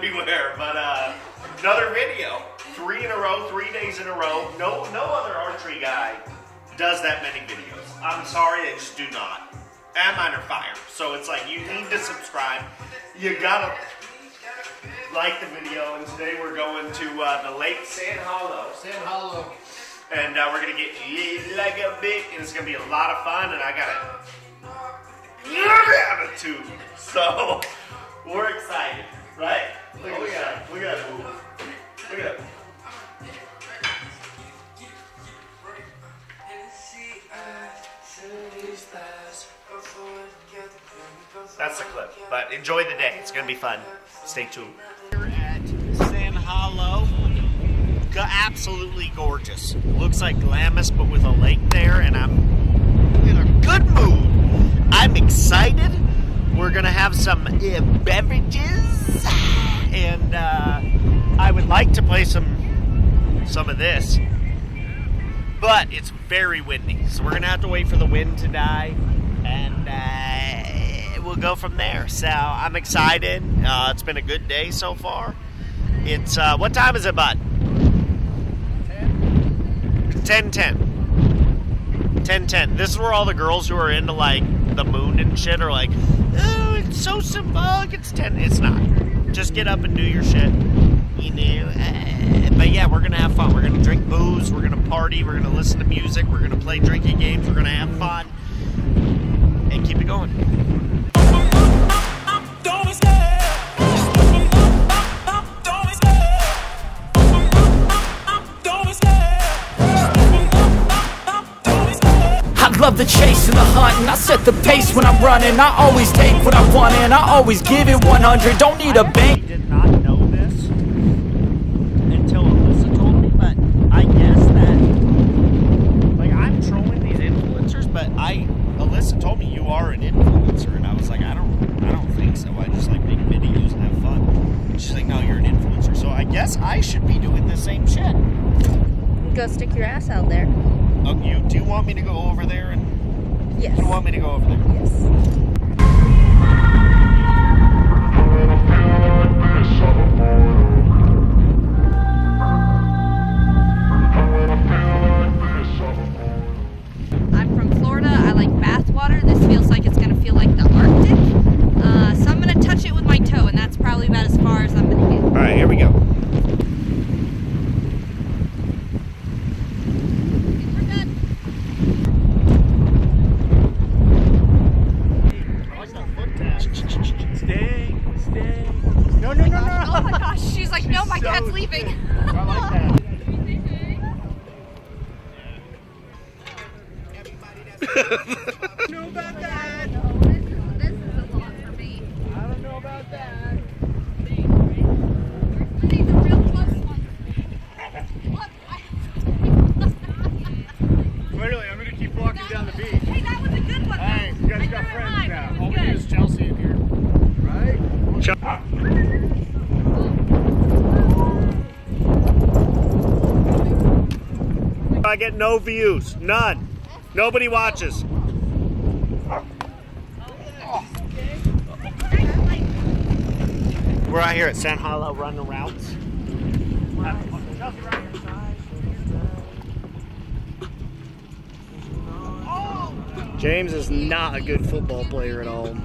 everywhere. But uh, another video, three in a row, three days in a row. No, no other archery guy does that many videos. I'm sorry, they just do not. And mine are fire. So it's like you need to subscribe. You gotta like the video. And today we're going to uh, the Lake Sand Hallow. Sand Hallow. And uh, we're gonna get lit like a big, and it's gonna be a lot of fun. And I got a attitude, so we're excited, right? Look at yeah. Look at that move. Look at that. That's the clip. But enjoy the day. It's gonna be fun. Stay tuned. We're at Sand Hallow. Go- absolutely gorgeous. Looks like Glamis, but with a lake there, and I'm in a good mood. I'm excited. We're gonna have some uh, beverages, and uh, I would like to play some some of this, but it's very windy, so we're gonna have to wait for the wind to die, and uh, we'll go from there. So I'm excited. Uh, it's been a good day so far. It's uh, what time is it, bud? 10 10. 10 10. This is where all the girls who are into like the moon and shit are like, it's so symbolic. It's 10. It's not. Just get up and do your shit. You know. Uh, but yeah, we're to have fun. We're to drink booze. We're to party. We're to listen to music. We're to play drinking games. We're to have fun. And keep it going. The chase and the hunt and I set the pace when I'm running I always take what I want and I always give it 100 Don't need a bank did not know this until Alyssa told me, but I guess that like I'm trolling these influencers, but I Alyssa told me you are an influencer, and I was like, I don't, I don't think so. I just like make videos and have fun. She's like, No, you're an influencer, so I guess I should be doing the same shit. Go stick your ass out there. Uh, you do want me to go over there and Yes. you want me to go over there? Yes. I like that. know about that. This is, this is a lot for me. I don't know about that. These are real close ones. Look, I- Clearly, I'm gonna keep walking down the beach. Hey, that was a good one. Hey, though. you guys I got threw it friends high. now. That All was we need good. is Chelsea in here. Right? I get no views, none. Nobody watches. We're out here at Sand Hallow running routes. James is not a good football player at all.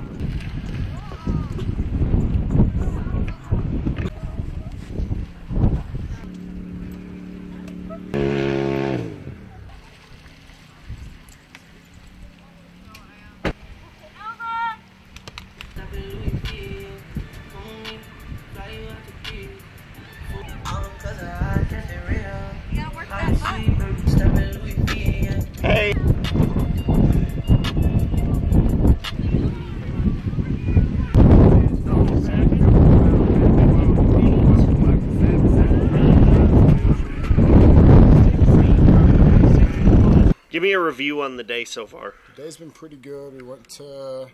Give me a review on the day so far. The Day's been pretty good. We went to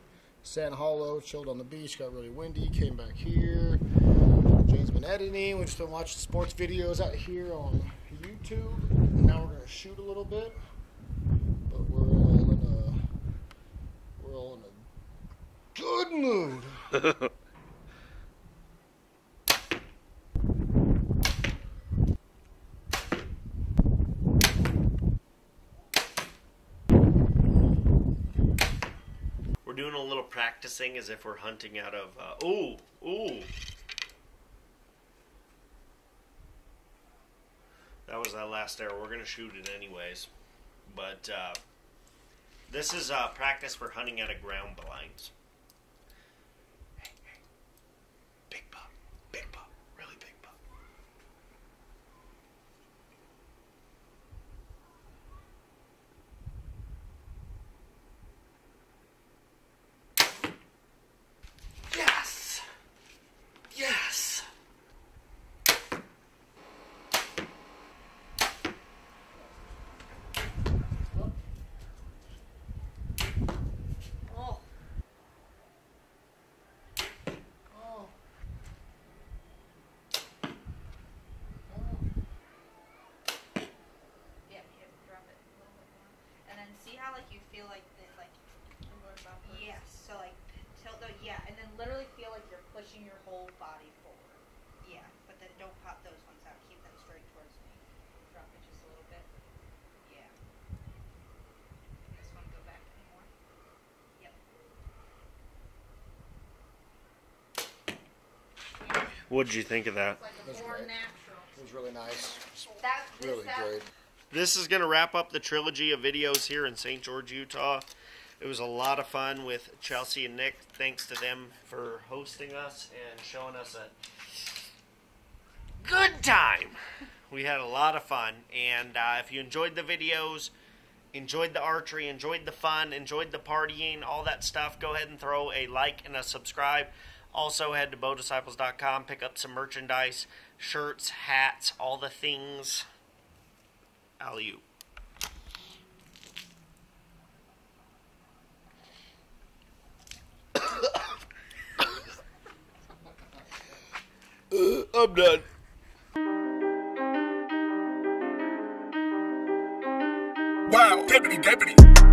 Sand Hallow, chilled on the beach, got really windy, came back here. James been editing. We've just been watching sports videos out here on YouTube. Now we're gonna shoot a little bit, but we're all in a we're all in a good mood. doing a little practicing as if we're hunting out of. Uh, ooh, ooh. That was that last arrow. We're gonna shoot it anyways, but uh, this is uh, practice for hunting out of ground blinds. Hey, hey. Big buck, big buck, really big buck. Yes! Yes! Oh. Oh. Yeah, you drop it a little bit more. And then see how like you feel like the like Yes. So like tilt the yeah, and then literally feel like you're pushing your whole body forward. Yeah, but then don't pop those ones out. Keep them straight towards me. Drop it just a little bit. Yeah. This one go back anymore. Yep. What'd you think of that? Like That's a more great. natural. It was really nice. That Really that, great. This is going to wrap up the trilogy of videos here in St. George, Utah. It was a lot of fun with Chelsea and Nick. Thanks to them for hosting us and showing us a good time. We had a lot of fun. And uh, if you enjoyed the videos, enjoyed the archery, enjoyed the fun, enjoyed the partying, all that stuff, go ahead and throw a like and a subscribe. Also, head to bowdisciples.com, pick up some merchandise, shirts, hats, all the things. Alley I'm done. Wow, deputy, deputy.